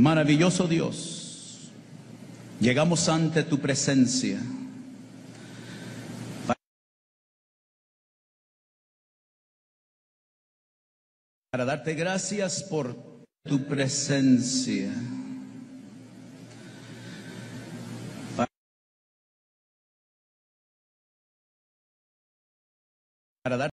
Maravilloso Dios, llegamos ante tu presencia. Para darte gracias por tu presencia. Para dar